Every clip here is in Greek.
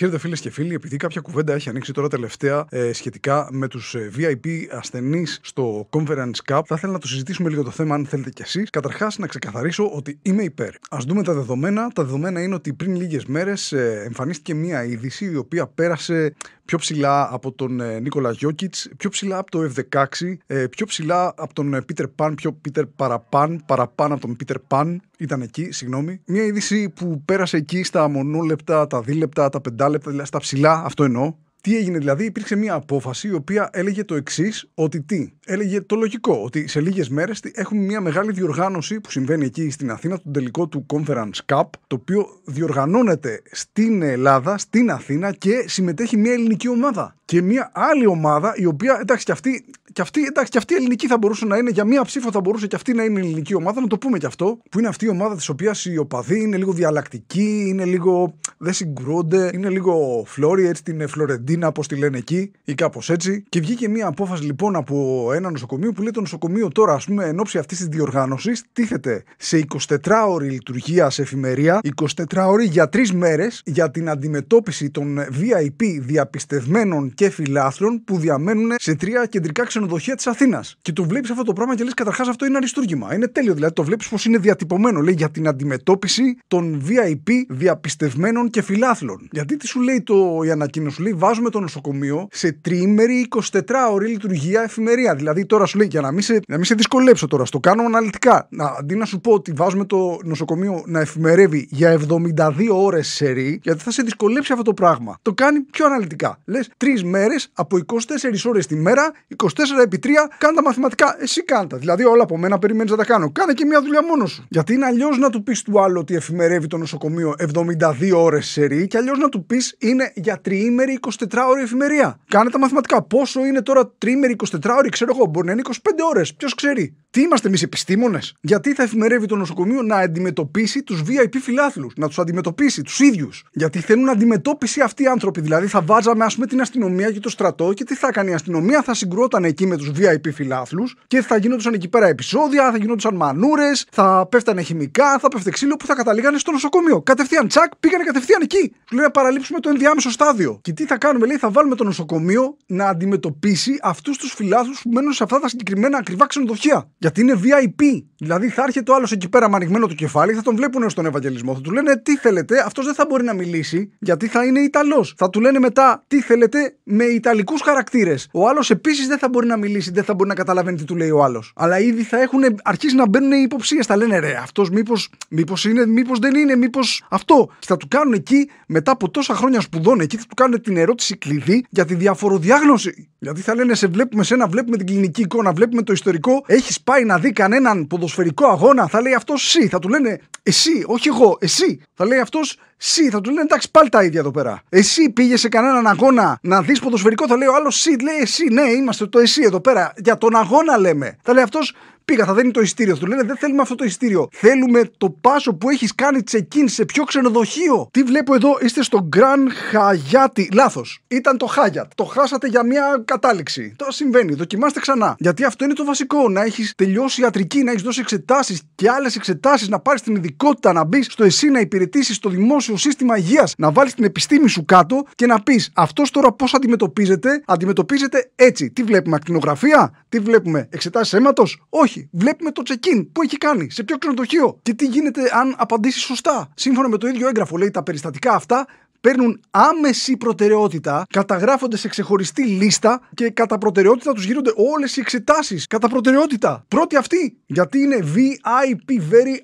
Χαίρετε φίλες και φίλοι, επειδή κάποια κουβέντα έχει ανοίξει τώρα τελευταία ε, σχετικά με τους VIP ασθενείς στο Conference Cup, θα ήθελα να το συζητήσουμε λίγο το θέμα, αν θέλετε κι εσείς. Καταρχάς, να ξεκαθαρίσω ότι είμαι υπέρ. Α δούμε τα δεδομένα. Τα δεδομένα είναι ότι πριν λίγες μέρες ε, εμφανίστηκε μία είδηση η οποία πέρασε πιο ψηλά από τον ε, Νίκολας Γιώκητς, πιο ψηλά από το F16, ε, πιο ψηλά από τον Πίτερ Παν, πιο Πίτερ Παραπάν, παραπάνω από τον Πίτερ Παν, ήταν εκεί, συγγνώμη. Μια είδηση που πέρασε εκεί στα μονόλεπτα, τα δίλεπτα, τα πεντάλεπτα, δηλαδή στα ψηλά, αυτό εννοώ. Τι έγινε δηλαδή, υπήρξε μια απόφαση η οποία έλεγε το εξής, ότι τι, έλεγε το λογικό, ότι σε λίγες μέρες έχουμε μια μεγάλη διοργάνωση που συμβαίνει εκεί στην Αθήνα, τον τελικό του Conference Cup, το οποίο διοργανώνεται στην Ελλάδα, στην Αθήνα και συμμετέχει μια ελληνική ομάδα. Και μια άλλη ομάδα η οποία, εντάξει, και αυτή και αυτή, εντάξει, και αυτή η ελληνική θα μπορούσε να είναι, για μία ψήφο θα μπορούσε και αυτή να είναι η ελληνική ομάδα, να το πούμε και αυτό, που είναι αυτή η ομάδα της οποίας οι οπαδοί είναι λίγο διαλλακτικοί, είναι λίγο. δεν συγκρούνται, είναι λίγο φλόρι, έτσι την Φλωρεντίνα, όπως τη λένε εκεί, ή κάπως έτσι. Και βγήκε μία απόφαση λοιπόν από ένα νοσοκομείο που λέει το νοσοκομείο τώρα, ας πούμε, εν ώψη αυτής της διοργάνωσης, τίθεται σε 24 ώρη λειτουργία σε εφημερία, 24 ώρη για τρεις μέρες για την αντιμετώπιση των VIP διαπιστευμένων και φιλάθλων που διαμένουν σε τρία κεντρικά ξενοδοχεία της Αθήνας. Και το βλέπεις αυτό το πράγμα και λες καταρχάς αυτό είναι αριστούργημα. Είναι τέλειο. Δηλαδή το βλέπεις πώ είναι διατυπωμένο. Λέει για την αντιμετώπιση των VIP διαπιστευμένων και φιλάθλων. Γιατί τι σου λέει το, η ανακοίνωση, σου λέει βάζουμε το νοσοκομείο σε τριήμερη 24 ώρη λειτουργία εφημερία. Δηλαδή τώρα σου λέει για να μην σε, να μην σε δυσκολέψω τώρα, στο κάνω αναλυτικά. Να, αντί να σου πω ότι βάζουμε το νοσοκομείο να εφημερεύει για 72 ώρες σερή, γιατί θα σε δυσκολέψει αυτό το πράγμα. Το κάνει πιο αναλυτικά. Λες τρεις μέρε από 24 ώρες τη μέρα, 24 επί 3, κάνε τα μαθηματικά. Εσύ κάντα. Δηλαδή όλα από μένα περιμένεις να τα κάνω. Κάνε και μια δουλειά μόνος σου. Γιατί είναι αλλιώς να του πεις του άλλου ότι εφημερεύει το νοσοκομείο 72 ώρες σερή και αλλιώς να του πεις είναι για τριήμερη 24 ώρε εφημερία. Κάνε τα μαθηματικά. Πόσο είναι τώρα τριήμερη 24 ώρε, ξέρω εγώ, μπορεί να είναι 25 ώρες. Ποιος ξέρει. Τι είμαστε εμείς επιστήμονες; Γιατί θα εφημερεύει το νοσοκομείο να αντιμετωπίσει τους VIP φιλάθλους, να τους αντιμετωπίσει τους ίδιους; Γιατί θέλουν αντιμετώπιση αυτοί οι άνθρωποι. Δηλαδή θα βάζαμε, ας πούμε, την αστυνομία και το στρατό και τι θα κάνει η αστυνομία, θα συγκρόταν εκεί με τους VIP φιλάθλους και θα γινόντουσαν εκεί πέρα επεισόδια, θα γινόντουσαν μανούρες, θα πέφτανε χημικά, θα πέφτε ξύλο που θα καταλήγανε στο νοσοκομείο. Κατευθείαν τσακ, πήγανε κατευθείαν εκεί. Σου λέει να παραλείψουμε το ενδιάμεσο στάδιο. Και τι θα κάνουμε, λέει, θα βάλουμε το νοσοκομείο να αντιμετωπίσει αυτούς τους φιλάθλους που μένουν σε αυτά τα συγκεκριμένα ακριβά ξενοδοχεία. Γιατί είναι VIP. Δηλαδή θα έρχεται ο άλλος εκεί πέρα με ανοιγμένο το κεφάλι, θα τον βλέπουν στον Ευαγγελισμό. Θα του λένε τι θέλετε, αυτός δεν θα μπορεί να μιλήσει γιατί θα είναι Ιταλός. Θα του λένε μετά τι θέλετε με Ιταλικούς χαρακτήρες. Ο άλλος επίσης δεν θα μπορεί να μιλήσει, δεν θα μπορεί να καταλαβαίνει τι του λέει ο άλλος. Αλλά ήδη θα έχουν αρχίσει να μπαίνουν οι υποψίες. Θα λένε ρε, αυτός μήπως μήπως είναι, μήπως δεν είναι, μήπως αυτό. Και θα του κάνουν εκεί μετά από τόσα χρόνια σπουδών, εκεί θα του κάνουν την ερώτηση κλειδί για τη διαφοροδιάγνωση. Γιατί θα λένε σε βλέπουμε σένα, βλέπουμε την κλινική εικόνα, βλέπουμε το ιστορικό, έχεις πάει να δει κανέναν ποδοσφαιρικό αγώνα, θα λέει αυτός εσύ. Θα του λένε εσύ, όχι εγώ, εσύ. Θα λέει αυτός εσύ. Θα του λένε εντάξει πάλι τα ίδια εδώ πέρα. Εσύ πήγε σε κανέναν αγώνα να δεις ποδοσφαιρικό, θα λέει ο άλλος εσύ. Λέει εσύ, ναι, είμαστε το εσύ εδώ πέρα. Για τον αγώνα λέμε. Θα λέει αυτός πήγα, θα δίνει το ειστήριο. Του λένε δεν θέλουμε αυτό το ειστήριο. Θέλουμε το πάσο που έχεις κάνει check-in σε ποιο ξενοδοχείο. Τι βλέπω εδώ, είστε στο Grand Hyatt. Λάθος. Ήταν το Hyatt. Το χάσατε για μια κατάληξη. Το συμβαίνει. Δοκιμάστε ξανά. Γιατί αυτό είναι το βασικό. Να έχεις τελειώσει ιατρική, να έχεις δώσει εξετάσεις και άλλες εξετάσεις, να πάρεις την ειδικότητα, να μπεις στο εσύ να υπηρετήσεις το δημόσιο σύστημα υγείας, να βάλεις την επιστήμη σου κάτω και να πεις αυτός τώρα πώς αντιμετωπίζεται. Αντιμετωπίζεται έτσι. Τι βλέπουμε, ακτινογραφία, τι βλέπουμε, εξετάσεις αίματος; Όχι βλέπουμε το check-in που έχει κάνει, σε ποιο ξενοδοχείο; Και τι γίνεται αν απαντήσει σωστά; Σύμφωνα με το ίδιο έγγραφο, λέει τα περιστατικά αυτά παίρνουν άμεση προτεραιότητα, καταγράφονται σε ξεχωριστή λίστα και κατά προτεραιότητα τους γίνονται όλες οι εξετάσεις. Κατά προτεραιότητα. Πρώτη αυτή. Γιατί είναι VIP, very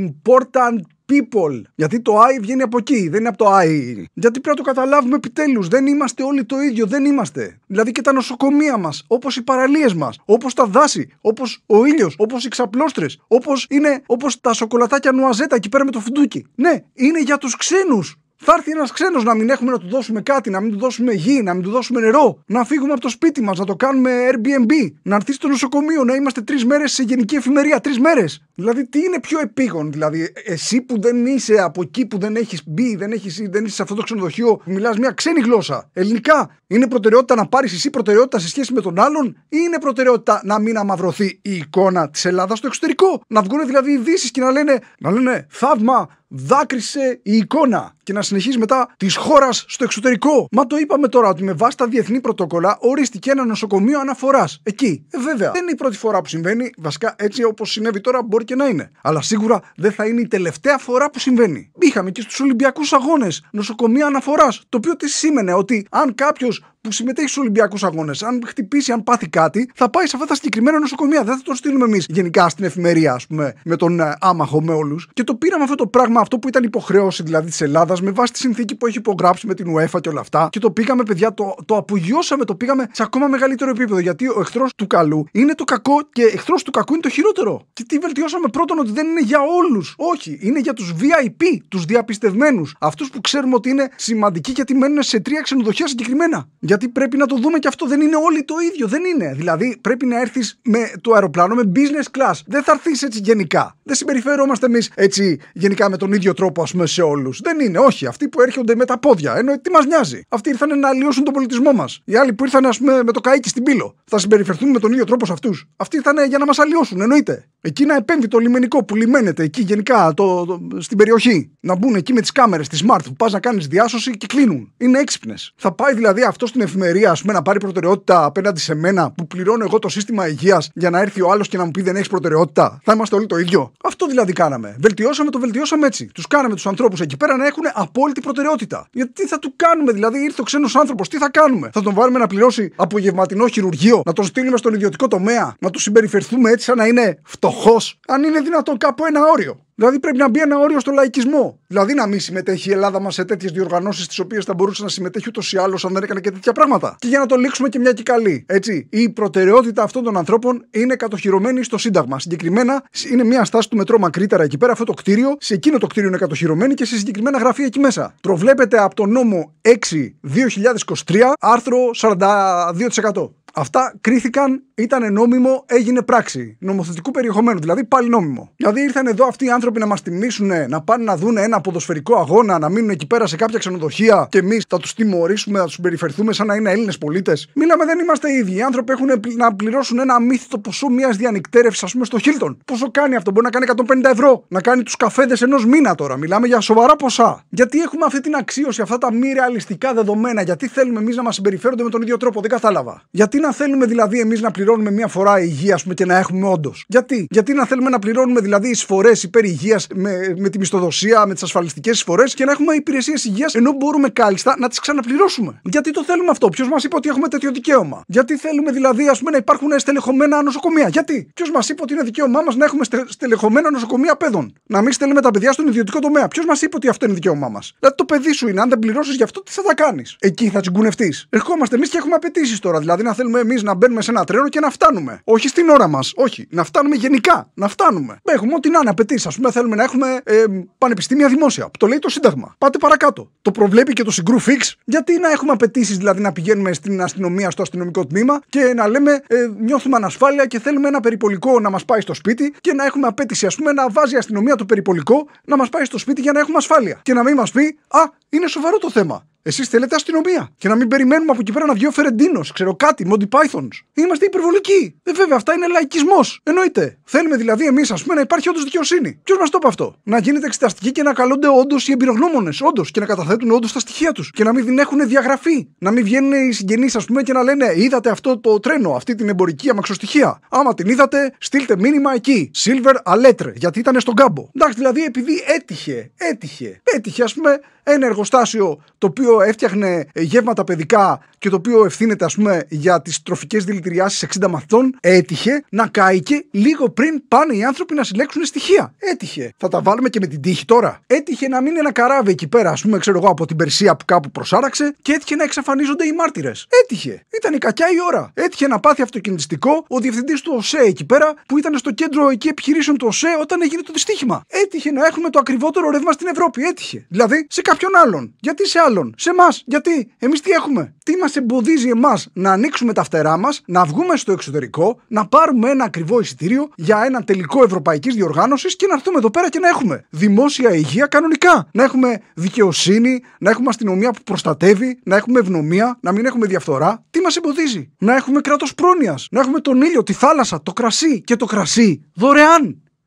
important people. Γιατί το I βγαίνει από εκεί, δεν είναι από το I. Γιατί πρέπει να το καταλάβουμε επιτέλους. Δεν είμαστε όλοι το ίδιο, δεν είμαστε. Δηλαδή και τα νοσοκομεία μας, όπως οι παραλίες μας, όπως τα δάση, όπως ο ήλιος, όπως οι ξαπλώστρες, όπως είναι όπως τα σοκολατάκια νουαζέτα εκεί πέρα με το φουντούκι. Ναι, είναι για τους ξένους. Θα έρθει ένας ξένος να μην έχουμε να του δώσουμε κάτι, να μην του δώσουμε γη, να μην του δώσουμε νερό, να φύγουμε από το σπίτι μας, να το κάνουμε Airbnb, να έρθει στο νοσοκομείο, να είμαστε τρεις μέρες σε γενική εφημερία. Τρεις μέρες. Δηλαδή, τι είναι πιο επίγον, δηλαδή, εσύ που δεν είσαι από εκεί που δεν έχεις μπει, δεν, έχεις, δεν είσαι σε αυτό το ξενοδοχείο που μιλάς μια ξένη γλώσσα, ελληνικά, είναι προτεραιότητα να πάρεις εσύ προτεραιότητα σε σχέση με τον άλλον, ή είναι προτεραιότητα να μην αμαυρωθεί η εικόνα της Ελλάδας στο εξωτερικό; Να βγουν δηλαδή ειδήσεις και να λένε, να λένε θαύμα, δάκρυσε η εικόνα και να συνεχίσει μετά της χώρας στο εξωτερικό. Μα το είπαμε τώρα ότι με βάση τα διεθνή πρωτόκολλα ορίστηκε ένα νοσοκομείο αναφοράς. Εκεί. Ε, βέβαια. Δεν είναι η πρώτη φορά που συμβαίνει. Βασικά έτσι όπως συνέβη τώρα μπορεί και να είναι. Αλλά σίγουρα δεν θα είναι η τελευταία φορά που συμβαίνει. Είχαμε και στους Ολυμπιακούς Αγώνες νοσοκομεία αναφοράς. Το οποίο τι σήμαινε ότι αν κάποιος που συμμετέχει στους Ολυμπιακούς Αγώνες, αν χτυπήσει, αν πάθει κάτι, θα πάει σε αυτά τα συγκεκριμένα νοσοκομεία. Δεν θα το στείλουμε εμείς γενικά στην εφημερία, ας πούμε, με τον ε, άμαχο, με όλους. Και το πήραμε αυτό το πράγμα, αυτό που ήταν υποχρέωση δηλαδή της Ελλάδας, με βάση τη συνθήκη που έχει υπογράψει με την UEFA και όλα αυτά. Και το πήγαμε, παιδιά, το, το απογειώσαμε, το πήγαμε σε ακόμα μεγαλύτερο επίπεδο. Γιατί ο εχθρός του καλού είναι το κακό και εχθρός του κακού είναι το χειρότερο. Και τι βελτιώσαμε πρώτον ότι δεν είναι για όλους. Όχι, είναι για τους VIP, τους διαπιστευμένους. Αυτούς που ξέρουμε ότι είναι σημαντικοί γιατί μένουν σε τρία ξενοδοχεία συγκεκριμένα. Γιατί πρέπει να το δούμε και αυτό δεν είναι όλοι το ίδιο. Δεν είναι. Δηλαδή πρέπει να έρθεις με το αεροπλάνο με business class. Δεν θα έρθεις έτσι γενικά. Δεν συμπεριφερόμαστε εμείς έτσι γενικά με τον ίδιο τρόπο, ας πούμε, σε όλους. Δεν είναι. Όχι. Αυτοί που έρχονται με τα πόδια. Ενώ τι μας νοιάζει. Αυτοί ήρθαν να αλλοιώσουν τον πολιτισμό μας. Οι άλλοι που ήρθαν, ας πούμε, με το καίκι στην πύλο. Θα συμπεριφερθούν με τον ίδιο τρόπο σε αυτούς. Αυτοί ήρθαν για να μας αλλοιώσουν, εννοείται. Εκεί να επέμβει το λιμενικό που λιμένεται εκεί γενικά το, το, στην περιοχή. Να μπουν εκεί με τις κάμερες, τη smart που πας να κάνεις διάσωση και κλείνουν. Είναι έξυπνες. Θα πάει δηλαδή αυτός στην εφημερία, ας πούμε, να πάρει προτεραιότητα απέναντι σε μένα που πληρώνω εγώ το σύστημα υγείας για να έρθει ο άλλος και να μου πει δεν έχεις προτεραιότητα. Θα είμαστε όλοι το ίδιο. Αυτό δηλαδή κάναμε. Βελτιώσαμε το βελτιώσαμε έτσι. Τους κάναμε τους ανθρώπους εκεί πέρα να έχουν απόλυτη προτεραιότητα. Γιατί τι θα του κάνουμε, δηλαδή ήρθε ο ξένος άνθρωπος, τι θα κάνουμε; Θα τον βάλουμε να πληρώσει απογευματινό χειρουργείο, να τον στείλουμε στον ιδιωτικό τομέα, να του συμπεριφερθούμε έτσι σαν να είναι φτωχός. Αν είναι δυνατόν κάπου ένα όριο. Δηλαδή πρέπει να μπει ένα όριο στο λαϊκισμό. Δηλαδή να μην συμμετέχει η Ελλάδα μας σε τέτοιες διοργανώσεις τι οποίες θα μπορούσε να συμμετέχει ούτως ή άλλως αν δεν έκανε και τέτοια πράγματα. Και για να το λήξουμε και μια και καλή. Έτσι, η προτεραιότητα αυτών των ανθρώπων είναι κατοχυρωμένη στο Σύνταγμα. Συγκεκριμένα είναι μια στάση του μετρό μακρύτερα εκεί πέρα, αυτό το κτίριο. Σε εκείνο το κτίριο είναι κατοχυρωμένη και σε συγκεκριμένα γραφεία εκεί μέσα. Προβλέπεται από το νόμο 6-2023, άρθρο 42%. Αυτά κρίθηκαν, ήταν νόμιμο, έγινε πράξη. Νομοθετικού περιεχομένου, δηλαδή πάλι νόμιμο. Δηλαδή ήρθαν εδώ αυτοί οι άνθρωποι να μας τιμήσουν, να πάνε να δουν ένα ποδοσφαιρικό αγώνα, να μείνουν εκεί πέρα σε κάποια ξενοδοχεία και εμείς θα τους τιμωρήσουμε, θα τους συμπεριφερθούμε σαν να είναι Έλληνες πολίτες. Μίλαμε, δεν είμαστε ίδιοι. Οι άνθρωποι έχουν να πληρώσουν ένα αμύθιτο ποσό μιας διανυκτέρευσης, ας πούμε, στο Χίλτον. Πόσο κάνει αυτό, μπορεί να κάνει 150 ευρώ, να κάνει τους καφέδες ενός μήνα τώρα. Μιλάμε για σοβαρά ποσά. Γιατί έχουμε αυτή την αξίωση, αυτά τα μη ρεαλιστικά δεδομένα, γιατί θέλουμε εμείς να μας συμπεριφέρονται με τον ίδιο τρόπο, δεν κατάλαβα. Γιατί να θέλουμε δηλαδή εμείς να πληρώνουμε μία φορά υγεία πούμε, και να έχουμε όντως. Γιατί; Γιατί να θέλουμε να πληρώνουμε δηλαδή εισφορές υπέρ υγείας με, με τη μισθοδοσία, με τις ασφαλιστικές εισφορές και να έχουμε υπηρεσίες υγείας ενώ μπορούμε κάλλιστα να τις ξαναπληρώσουμε. Γιατί το θέλουμε αυτό; Ποιος μας είπε ότι έχουμε τέτοιο δικαίωμα; Γιατί θέλουμε δηλαδή ας πούμε, να υπάρχουν στελεχωμένα νοσοκομεία; Γιατί; Ποιος μας είπε ότι είναι δικαίωμά μας να έχουμε στελεχωμένα νοσοκομεία παιδών; Να μην στέλνουμε τα παιδιά στον ιδιωτικό τομέα. Ποιος μας είπε ότι αυτό είναι δικαίωμά μας; Δηλαδή το παιδί σου είναι, αν δεν πληρώσεις γι' αυτό, τι θα τα κάνεις; Εκεί θα τσιγκουνευτείς. Ερχόμαστε εμείς και έχουμε απαιτήσεις τώρα. Δηλαδή να θέλουμε εμείς να μπαίνουμε σε ένα τρένο και να φτάνουμε. Όχι στην ώρα μας. Όχι. Να φτάνουμε γενικά. Να φτάνουμε. Έχουμε ό,τι να είναι απαιτήσεις. Α πούμε, θέλουμε να έχουμε ε, πανεπιστήμια δημόσια. Που το λέει το Σύνταγμα. Πάτε παρακάτω. Το προβλέπει και το συγκρού φίξ. Γιατί να έχουμε απαιτήσεις δηλαδή να πηγαίνουμε στην αστυνομία, στο αστυνομικό τμήμα και να λέμε ε, νιώθουμε ανασφάλεια και θέλουμε ένα περιπολικό να μας πάει στο σπίτι και να έχουμε απέτηση, ας πούμε, να βάζει η αστυνομία το περιπολικό να μας πάει στο σπίτι για να έχουμε ασφάλεια. Και να μην μας πει, Α, είναι σοβαρό το θέμα. Εσείς θέλετε αστυνομία. Και να μην περιμένουμε από εκεί πέρα να βγει ο Φερεντίνος, ξέρω κάτι, Μόντι Pythons. Είμαστε υπερβολικοί. Ε, βέβαια, αυτά είναι λαϊκισμός. Εννοείται. Θέλουμε δηλαδή εμείς, ας πούμε, να υπάρχει όντως δικαιοσύνη. Ποιος μας το είπε αυτό; Να γίνεται εξεταστική και να καλούνται όντως οι εμπειρογνώμονες. Όντως. Και να καταθέτουν όντως τα στοιχεία τους. Και να μην έχουν διαγραφή. Να μην βγαίνουν οι συγγενείς, ας πούμε, και να λένε Είδατε αυτό το τρένο, αυτή την εμπορική αμαξοστοιχεία. Άμα την είδατε, στείλτε μήνυμα εκεί. Silver Aletre, γιατί ήταν στον κάμπο. Εντάξει, δηλαδή επειδή έτυχε, έτυχε, έτυχε, ας πούμε, ένα εργοστάσιο το οποίο έφτιαχνε γεύματα παιδικά και το οποίο ευθύνεται ας πούμε για τις τροφικές δηλητηριάσεις 60 μαθητών έτυχε να κάηκε λίγο πριν πάνε οι άνθρωποι να συλλέξουν στοιχεία. Έτυχε. Θα τα βάλουμε και με την τύχη τώρα. Έτυχε να μείνει ένα καράβι εκεί πέρα ας πούμε ξέρω εγώ από την Περσία που κάπου προσάραξε και έτυχε να εξαφανίζονται οι μάρτυρες. Έτυχε. Ήταν η κακιά η ώρα. Έτυχε να πάθει αυτοκινητιστικό ο διευθυντής του ΟΣΕ εκεί πέρα που ήταν στο κέντρο εκεί επιχειρήσεων του ΟΣΕ όταν έγινε το δυστύχημα. Έτυχε να έχουμε το ακριβότερο ρεύμα στην Ευρώπη. Έτυχε. Δηλαδή σε κάποιον άλλον. Γιατί σε άλλον. Σε εμάς. Γιατί. Εμείς τι έχουμε. Τι μας εμποδίζει εμάς να ανοίξουμε τα φτερά μας, να βγούμε στο εξωτερικό, να πάρουμε ένα ακριβό εισιτήριο για ένα τελικό ευρωπαϊκής διοργάνωσης και να έρθουμε εδώ πέρα και να έχουμε δημόσια υγεία κανονικά. Να έχουμε δικαιοσύνη, να έχουμε αστυνομία που προστατεύει, να έχουμε ευνομία, να μην έχουμε διαφθορά. Τι μας εμποδίζει. Να έχουμε κράτος πρόνοιας, να έχουμε τον ήλιο, τη θάλασσα, το κρασί και το κρασί δωρεάν.